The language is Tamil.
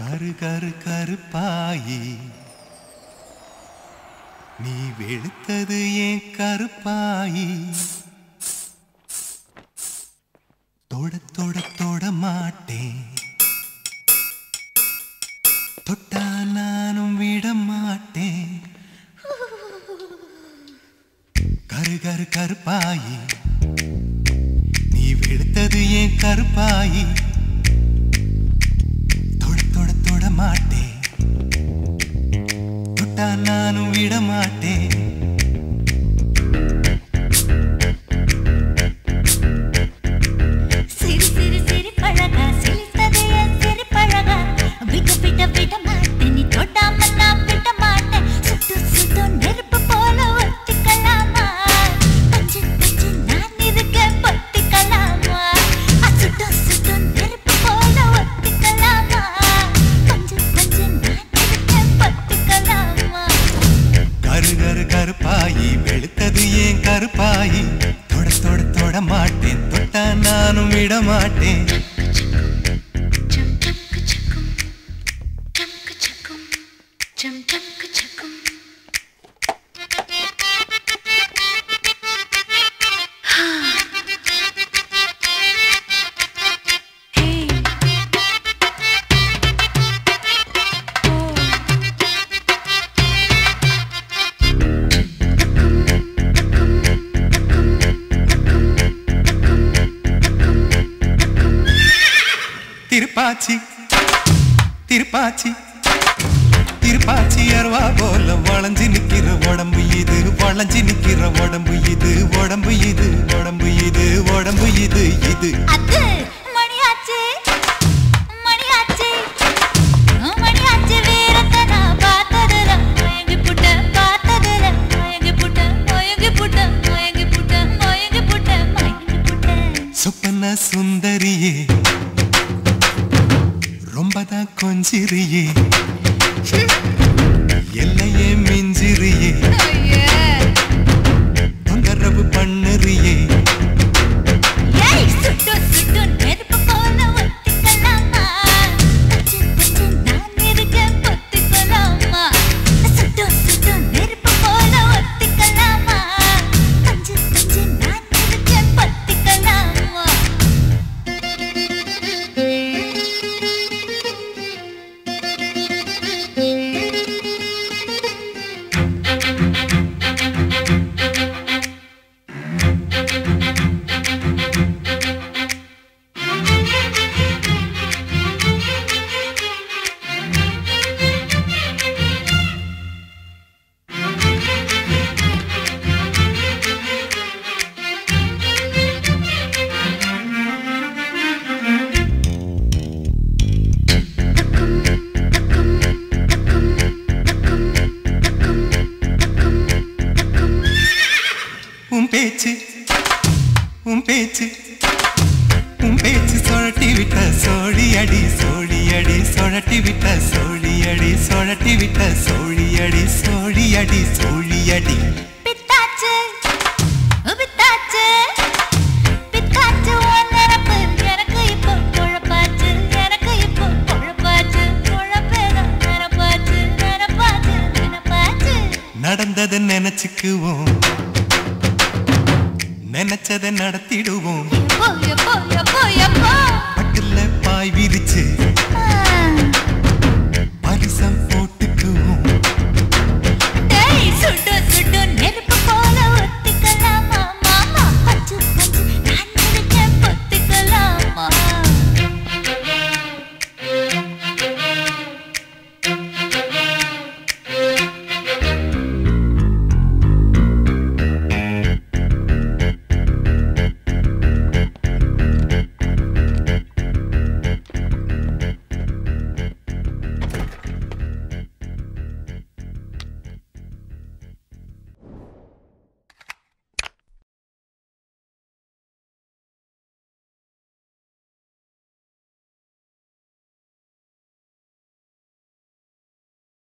கரு கரு கருப்பாயி. நீ வெளுத்தது ஏன் கருப்பாயி? தொட தொட தொட மாட்டேன். தொட்டா நானும் விட மாட்டேன். கரு கரு கருப்பாயி. நீ வெளுத்தது ஏன் கருப்பாயி? மாட்டேன் விட்டா நானும் விட மாட்டேன் நானும் விடமாட்டேன் மாட்டேன் திருப்பாச்சி. திருப்பாச்சி. திருப்பாச்சி அருவா போல வளைஞ்சு நிக்கிற உடம்பு இது வளைஞ்சு நிக்கிற உடம்பு இது உடம்பு இது உடம்பு இது உடம்பு இது. கொஞ்சிரியே சுழட்டி விட்ட சோழி அடி சோழி அடி சுழட்டி விட்ட சோழி அடி சுழட்டி விட்ட சோழி அடி சோழி அடி சோழி அடி. பித்தாச்சு பித்தாச்சு பித்தாச்சு நினப்பு எனக்கு இப்போ குழப்பாச்சு எனக்கு இப்போ குழப்பாச்சு குழப்பேதான் நினப்பாச்சு நினப்பாச்சு நினப்பாச்சு நடந்ததை நினைச்சுக்குவோம் நினைச்சதை நடத்திடுவோம். மாய் விதிச்சு